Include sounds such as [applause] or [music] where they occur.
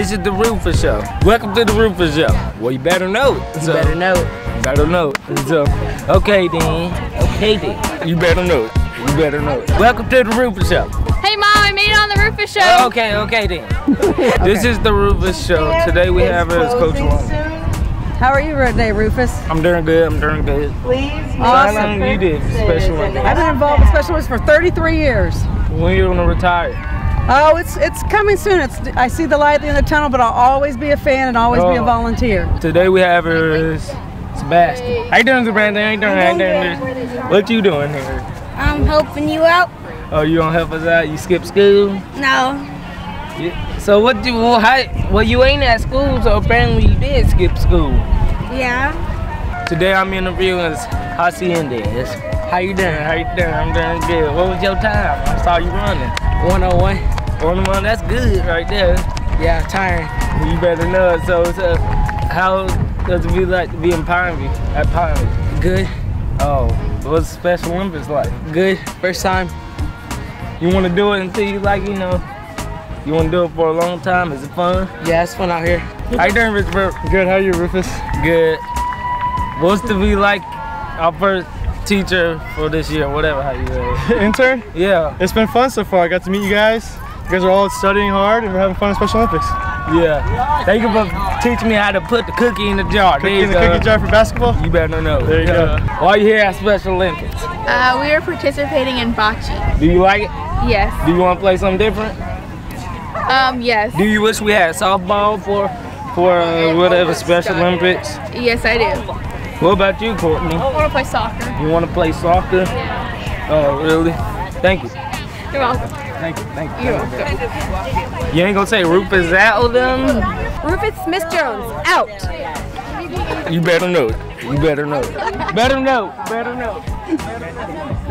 This is the Rufus Show. Welcome to the Rufus Show. Well, you better know it. You better know it. You better know it. So, okay then. Okay then. You better know it. You better know it. Welcome to the Rufus Show. Hey mom, I made it on the Rufus show. Okay, okay then. [laughs] This is the Rufus Show. Today we have as Coach Long. How are you today, Rufus? I'm doing good. I'm doing good. How long you did Special I've been involved with Special Olympics for 33 years. When are you gonna retire? Oh, it's it's coming soon. It's I see the light at the end of the tunnel, but I'll always be a fan and always be a Oh. volunteer. Today we have is Sebastian. How you doing, Sebastian? How you doing? How you doing? What you doing here? I'm helping you out. Oh, you gonna help us out? You skip school? No. Yeah. So what you? Well, how, well, you ain't at school, so apparently you did skip school. Yeah. Today I'm interviewing Haciendas. How you doing? How you doing? I'm doing good. What was your time? I saw you running. 101. 101, that's good right there. Yeah, tiring. You better know it. So, so how does it feel like to be in Pineview, at Pineview? Good. Oh, what's Special Olympics like? Good. First time. You want to do it until you like, you know, you want to do it for a long time? Is it fun? Yeah, it's fun out here. How you doing, Rich Burt? Good, how are you, Rufus? Good. What's to be like our first teacher for this year, whatever how you say. [laughs] Intern? Yeah, It's been fun so far. I got to meet you guys. You guys are all studying hard and we're having fun at Special Olympics. yeah. Thank you for teaching me how to put the cookie in the jar. There Cookie you in the go. cookie jar for basketball? You better know. There you go. Why are you here at Special Olympics? Uh, we are participating in bocce. Do you like it? Yes. Do you want to play something different? Um, yes. Do you wish we had softball for for uh, whatever Special Olympics? Yes, I do. What about you, Courtney? I want to play soccer. You want to play soccer? Yeah. Oh, really? Thank you. You're welcome. Thank you. Thank you. Welcome. You ain't gonna say Rufus Alden? Rufus Smith Jones, out. You better know it. You better know it. Better know. Better know.